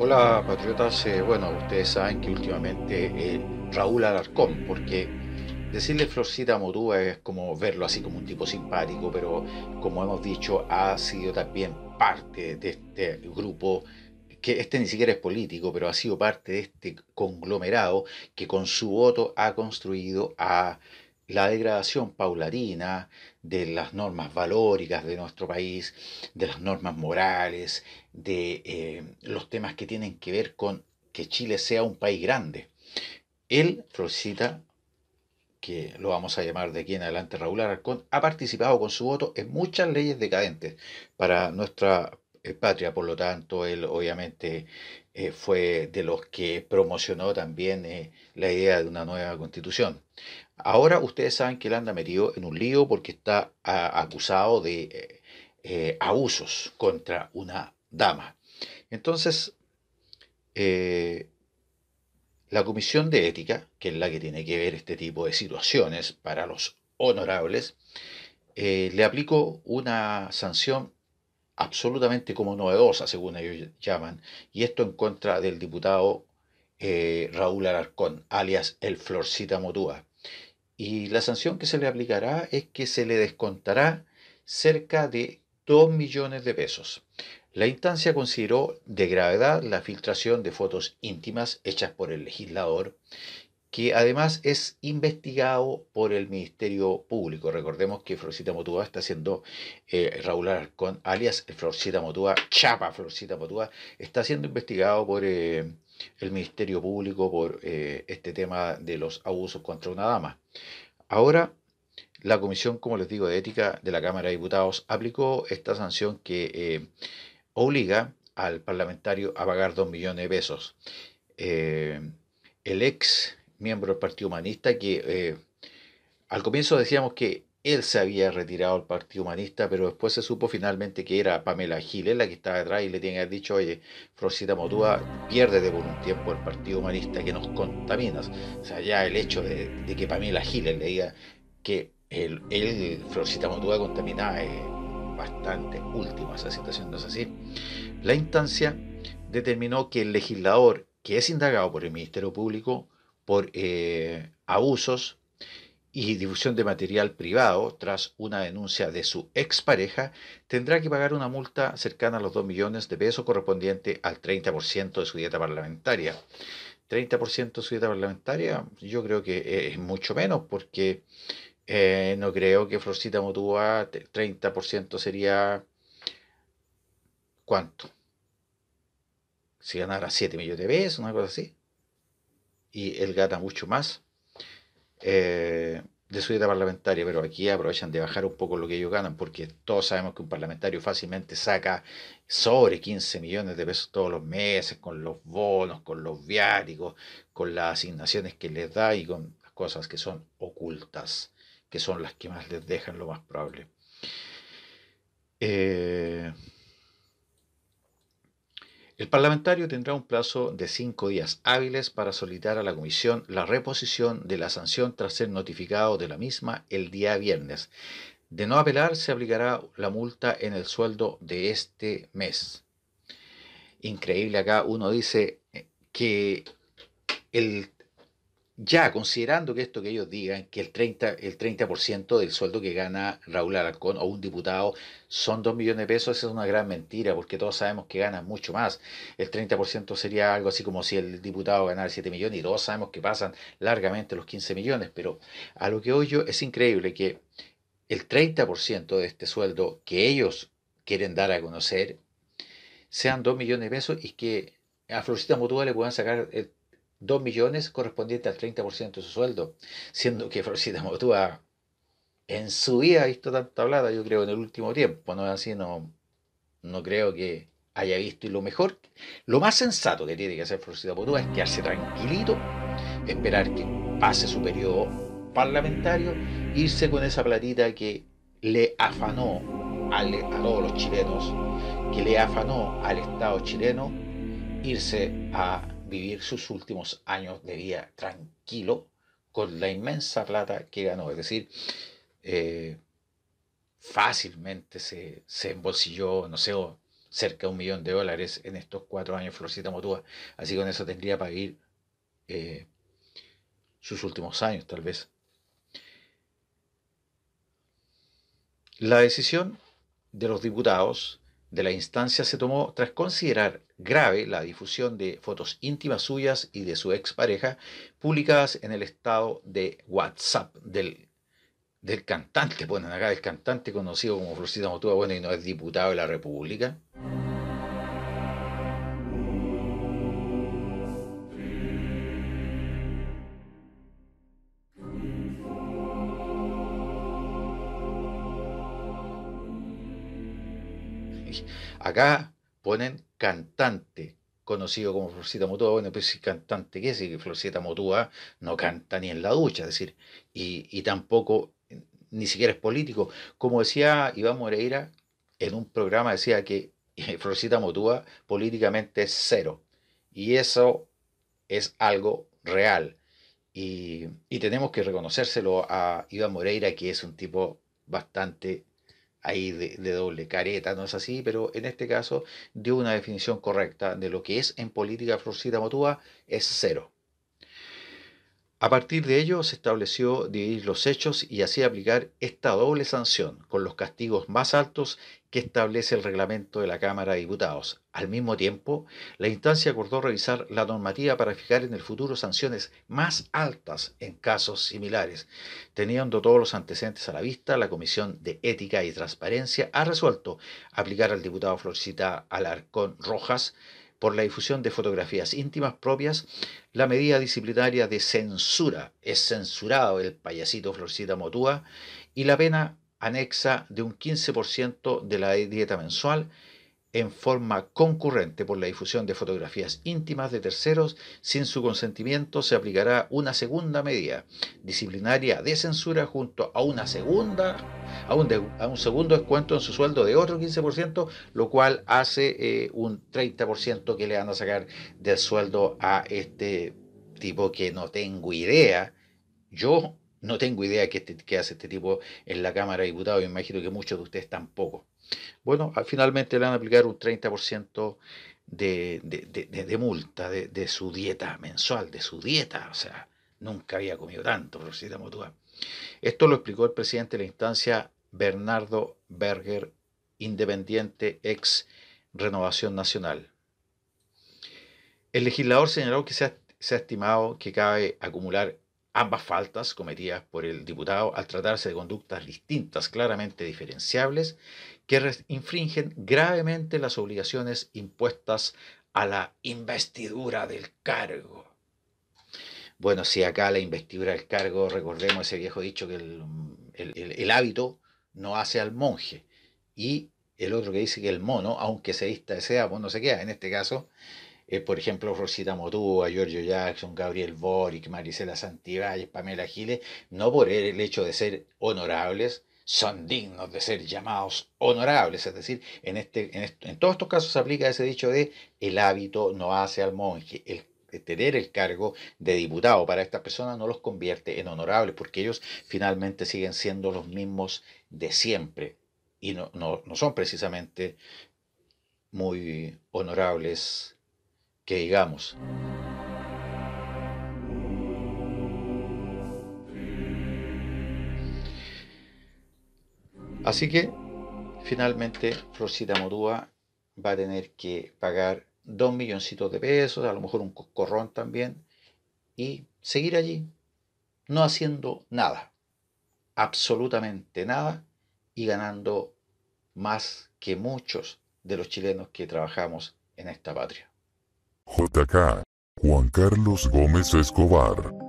Hola patriotas, eh, bueno, ustedes saben que últimamente eh, Raúl Alarcón, porque decirle Florcita Motúa es como verlo así como un tipo simpático, pero como hemos dicho, ha sido también parte de este grupo, que este ni siquiera es político, pero ha sido parte de este conglomerado que con su voto ha construido a la degradación paulatina de las normas valóricas de nuestro país, de las normas morales, de eh, los temas que tienen que ver con que Chile sea un país grande. Él, Florcita, que lo vamos a llamar de aquí en adelante Raúl Alarcón, ha participado con su voto en muchas leyes decadentes para nuestra eh, patria, por lo tanto, él obviamente eh, fue de los que promocionó también la idea de una nueva constitución. Ahora ustedes saben que él anda metido en un lío porque está acusado de eh, eh, abusos contra una dama. Entonces, eh, la Comisión de Ética, que es la que tiene que ver este tipo de situaciones para los honorables, le aplicó una sanción absolutamente como novedosa, según ellos llaman, y esto en contra del diputado Raúl Alarcón, alias el Florcita Motúa. Y la sanción que se le aplicará es que se le descontará cerca de 2 millones de pesos. La instancia consideró de gravedad la filtración de fotos íntimas hechas por el legislador, que además es investigado por el Ministerio Público. Recordemos que Florcita Motúa está siendo, eh, Raúl alias Florcita Motúa, Chapa Florcita Motúa, está siendo investigado por eh, el Ministerio Público por eh, este tema de los abusos contra una dama. Ahora, la Comisión, como les digo, de Ética de la Cámara de Diputados aplicó esta sanción que eh, obliga al parlamentario a pagar dos millones de pesos. Eh, el ex miembro del Partido Humanista, que al comienzo decíamos que él se había retirado del Partido Humanista, pero después se supo finalmente que era Pamela Giles la que estaba detrás y le tiene que haber dicho, oye, Florcita Motúa, piérdete por un tiempo el Partido Humanista que nos contaminas. O sea, ya el hecho de, que Pamela Giles le diga que él, él Florcita Motúa contaminada es bastante última esa situación, ¿no es así? La instancia determinó que el legislador, que es indagado por el Ministerio Público por eh, abusos, y difusión de material privado tras una denuncia de su expareja, tendrá que pagar una multa cercana a los 2 millones de pesos correspondiente al 30% de su dieta parlamentaria. 30% de su dieta parlamentaria, yo creo que es mucho menos porque eh, no creo que Florcita Motúa 30% sería ¿cuánto? Si ganara 7 millones de pesos, una cosa así. Y él gana mucho más. Eh, de su dieta parlamentaria, pero aquí aprovechan de bajar un poco lo que ellos ganan, porque todos sabemos que un parlamentario fácilmente saca sobre 15 millones de pesos todos los meses, con los bonos, con los viáticos, con las asignaciones que les da y con las cosas que son ocultas, que son las que más les dejan lo más probable. Eh, el parlamentario tendrá un plazo de cinco días hábiles para solicitar a la Comisión la reposición de la sanción tras ser notificado de la misma el día viernes. De no apelar, se aplicará la multa en el sueldo de este mes. Increíble acá, uno dice que el ya considerando que esto que ellos digan, que el 30%, el 30 del sueldo que gana Raúl Alarcón o un diputado son 2 millones de pesos, es una gran mentira, porque todos sabemos que ganan mucho más. El 30% sería algo así como si el diputado ganara 7 millones y todos sabemos que pasan largamente los 15 millones, pero a lo que hoy yo es increíble que el 30% de este sueldo que ellos quieren dar a conocer sean 2 millones de pesos y que a Florcita Mutua le puedan sacar el 2 millones correspondiente al 30% de su sueldo, siendo que Florcita Motúa en su vida ha visto tanta plata, yo creo, en el último tiempo, ¿no? Así no, no creo que haya visto y lo mejor, lo más sensato que tiene que hacer Florcita Motúa es quedarse tranquilito, esperar que pase su periodo parlamentario, irse con esa platita que le afanó a todos los chilenos, que le afanó al Estado chileno, irse a vivir sus últimos años de vida tranquilo con la inmensa plata que ganó. Es decir, eh, fácilmente se, se, embolsilló, no sé, cerca de un millón de dólares en estos cuatro años Florcita Motúa. Así que con eso tendría para vivir eh, sus últimos años, tal vez. La decisión de los diputados de la instancia se tomó tras considerar grave la difusión de fotos íntimas suyas y de su expareja publicadas en el estado de WhatsApp del, del cantante, ponen acá el cantante conocido como Florcita Motúa, bueno, y no es diputado de la República. Acá ponen cantante, conocido como Florcita Motúa. Bueno, pues si cantante, ¿qué es? Si Florcita Motúa no canta ni en la ducha, es decir, y, tampoco, ni siquiera es político. Como decía Iván Moreira, en un programa decía que Florcita Motúa políticamente es cero. Y eso es algo real. Y, y tenemos que reconocérselo a Iván Moreira, que es un tipo bastante ahí de, doble careta, no es así, pero en este caso dio una definición correcta de lo que es en política Florcita Motúa, es cero. A partir de ello se estableció dividir los hechos y así aplicar esta doble sanción con los castigos más altos que establece el reglamento de la Cámara de Diputados. Al mismo tiempo, la instancia acordó revisar la normativa para fijar en el futuro sanciones más altas en casos similares. Teniendo todos los antecedentes a la vista, la Comisión de Ética y Transparencia ha resuelto aplicar al diputado Florcita Alarcón Rojas por la difusión de fotografías íntimas propias, la medida disciplinaria de censura es censurado el payasito Florcita Motúa y la pena anexa de un 15% de la dieta mensual en forma concurrente por la difusión de fotografías íntimas de terceros sin su consentimiento se aplicará una segunda medida disciplinaria de censura junto a una segunda a un, a un segundo descuento en su sueldo de otro 15%, lo cual hace eh, un 30% que le van a sacar del sueldo a este tipo que no tengo idea. Yo no tengo idea qué, qué hace este tipo en la Cámara de Diputados, imagino que muchos de ustedes tampoco. Bueno, finalmente le van a aplicar un 30% de, de, de, multa de, su dieta mensual, de su dieta. O sea, nunca había comido tanto, Rosita Motúa. Esto lo explicó el presidente de la instancia, Bernardo Berger, independiente ex Renovación Nacional. El legislador señaló que se ha, se ha estimado que cabe acumular ambas faltas cometidas por el diputado al tratarse de conductas distintas, claramente diferenciables, que infringen gravemente las obligaciones impuestas a la investidura del cargo. Bueno, si acá la investidura del cargo, recordemos ese viejo dicho que el, hábito no hace al monje. Y el otro que dice que el mono, aunque se vista de seda, pues no se queda. En este caso, eh, por ejemplo, Rosita Motúa, Giorgio Jackson, Gabriel Boric, Marisela Santibáñez, Pamela Giles, no por el hecho de ser honorables, son dignos de ser llamados honorables. Es decir, en, este, en, todos estos casos se aplica ese dicho de el hábito no hace al monje. El tener el cargo de diputado para estas personas no los convierte en honorables porque ellos finalmente siguen siendo los mismos de siempre y no, no, no son precisamente muy honorables que digamos. Así que finalmente Rosita Morúa va a tener que pagar dos milloncitos de pesos, a lo mejor un corrón también, y seguir allí, no haciendo nada, absolutamente nada, y ganando más que muchos de los chilenos que trabajamos en esta patria. JK, Juan Carlos Gómez Escobar.